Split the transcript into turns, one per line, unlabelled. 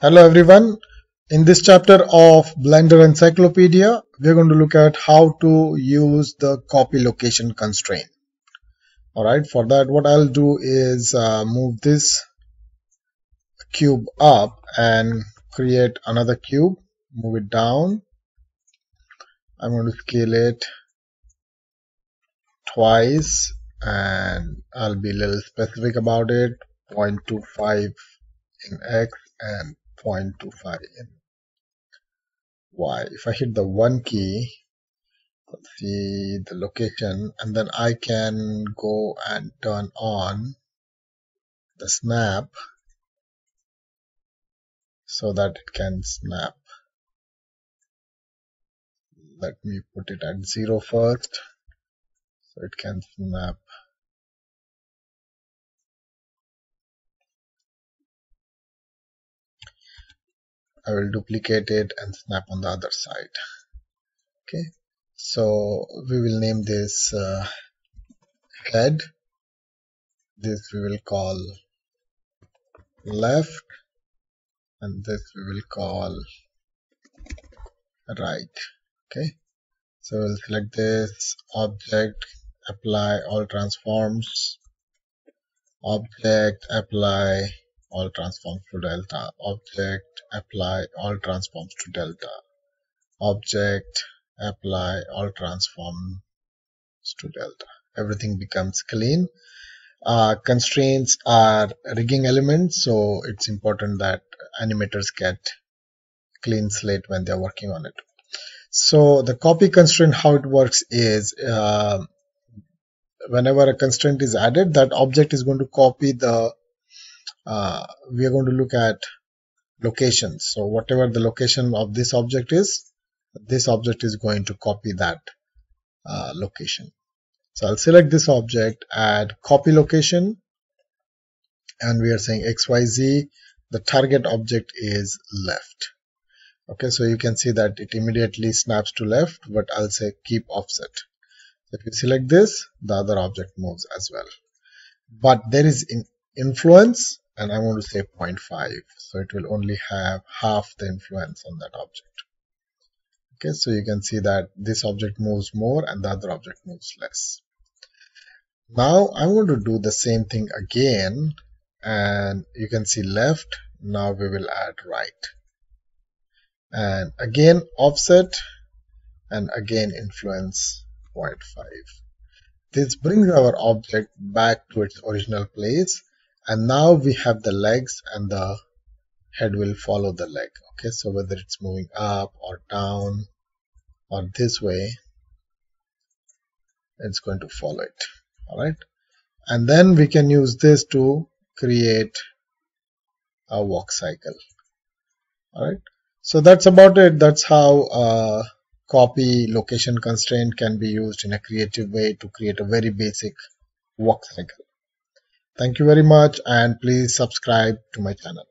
Hello everyone. In this chapter of Blender Encyclopedia, we're going to look at how to use the copy location constraint. Alright, for that what I'll do is uh, move this cube up and create another cube, move it down. I'm going to scale it twice and I'll be a little specific about it 0.25 in X and 0.25 in Y. If I hit the 1 key, see the location, and then I can go and turn on the snap so that it can snap. Let me put it at 0 first so it can snap I will duplicate it and snap on the other side. Okay. So we will name this uh, head this we will call left. And this we will call right. Okay. So we'll select this object apply all transforms. Object apply all transforms to delta. Object apply all transforms to delta. Object apply all transforms to delta. Everything becomes clean. Uh, constraints are rigging elements so it's important that animators get clean slate when they're working on it. So the copy constraint how it works is uh, whenever a constraint is added that object is going to copy the uh, we are going to look at locations. So whatever the location of this object is, this object is going to copy that uh, location. So I'll select this object, add copy location, and we are saying XYZ, the target object is left. Okay, so you can see that it immediately snaps to left, but I'll say keep offset. If you select this, the other object moves as well. But there is in influence and I want to say 0.5 so it will only have half the influence on that object. Okay so you can see that this object moves more and the other object moves less. Now I want to do the same thing again. And you can see left. Now we will add right. And again offset. And again influence 0.5 this brings our object back to its original place and now we have the legs and the head will follow the leg. Okay so whether it's moving up or down or this way it's going to follow it. All right and then we can use this to create a walk cycle. All right so that's about it. That's how uh, copy location constraint can be used in a creative way to create a very basic walk cycle Thank you very much and please subscribe to my channel.